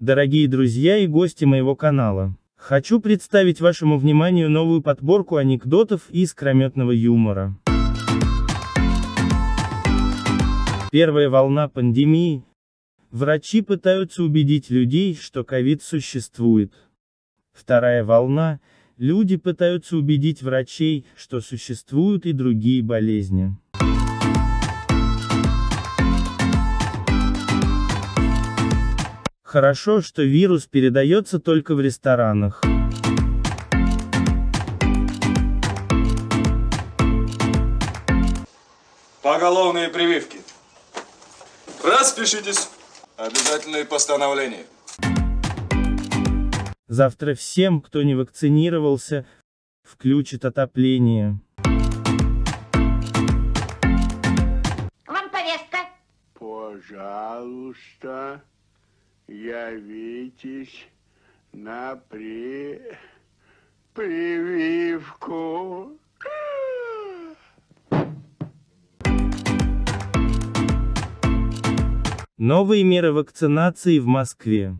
Дорогие друзья и гости моего канала, хочу представить вашему вниманию новую подборку анекдотов и искрометного юмора. Первая волна пандемии. Врачи пытаются убедить людей, что ковид существует. Вторая волна. Люди пытаются убедить врачей, что существуют и другие болезни. Хорошо, что вирус передается только в ресторанах. Поголовные прививки. Распишитесь. Обязательные постановления. Завтра всем, кто не вакцинировался, включат отопление. Вам повестка. Пожалуйста, явитесь на при... прививку. Новые меры вакцинации в Москве.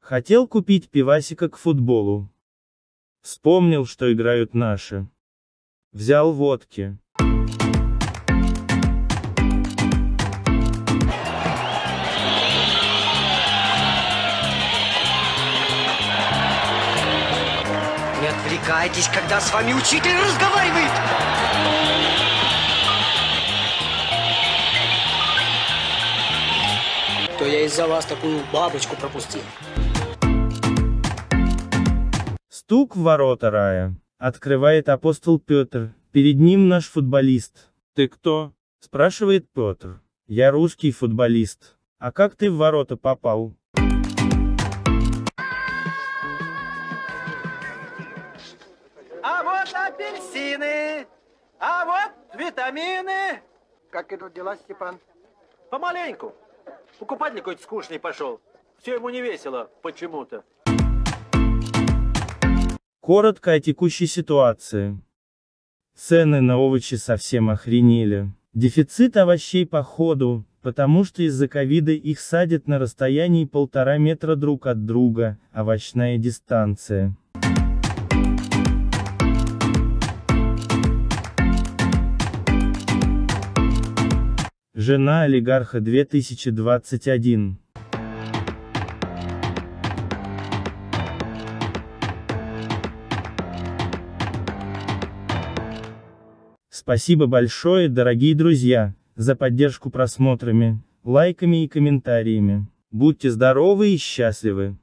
Хотел купить пивасика к футболу. Вспомнил, что играют наши. Взял водки. Не отвлекайтесь, когда с вами учитель разговаривает. То я из-за вас такую бабочку пропустил. Стук в ворота рая. Открывает апостол Петр. Перед ним наш футболист. Ты кто? Спрашивает Петр. Я русский футболист. А как ты в ворота попал? А вот апельсины, а вот витамины. Как идут дела, Степан? Помаленьку. Покупатель какой-то скучный пошел. Все ему не весело почему-то. Коротко о текущей ситуации. Цены на овощи совсем охренели. Дефицит овощей по ходу, потому что из-за ковида их садят на расстоянии полтора метра друг от друга, овощная дистанция. Жена олигарха 2021 Спасибо большое, дорогие друзья, за поддержку просмотрами, лайками и комментариями. Будьте здоровы и счастливы.